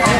Come